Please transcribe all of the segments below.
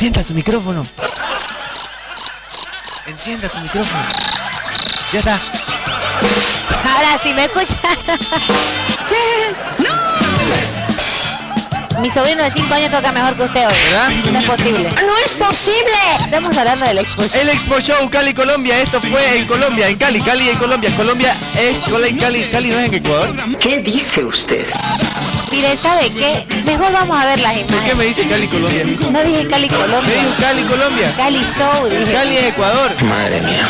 Encienda su micrófono. Encienda su micrófono. Ya está. Ahora sí me escucha. Mi sobrino de 5 años toca mejor que usted hoy. ¿Verdad? No es posible. ¡No es posible! Estamos hablando del expo. El Expo Show Cali Colombia, esto fue en Colombia, en Cali, Cali en Colombia, Colombia es Cali, Cali, Cali no es en Ecuador. ¿Qué dice usted? Mire, ¿sabe qué? Mejor vamos a ver las ¿Por qué imágenes. me dice Cali Colombia? No dije Cali Me Colombia. dijo Cali Colombia. Cali Show, dije. Cali es Ecuador. Madre mía.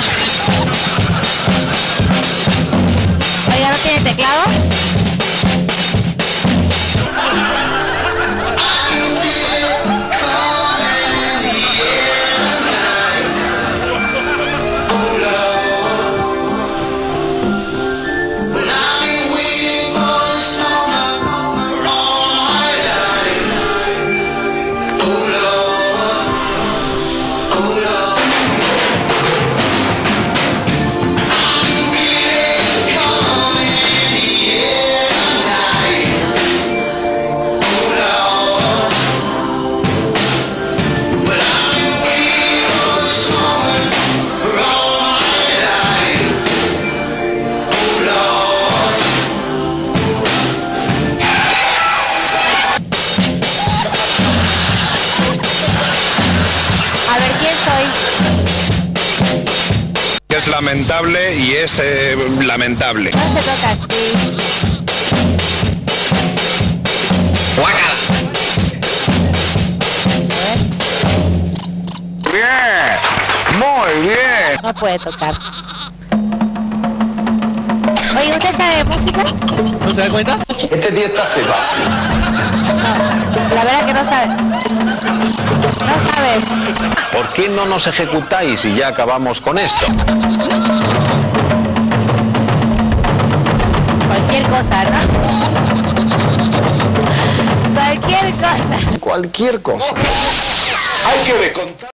Lamentable y es eh, lamentable. No se toca así. Bien, muy bien. No puede tocar. Oye, ¿usted sabe música? ¿No se da cuenta? Este tío está flipado. No, la verdad que no sabe. No sabe música. ¿Por qué no nos ejecutáis y ya acabamos con esto? Cualquier cosa, ¿no? Cualquier cosa. Cualquier cosa. Hay que ver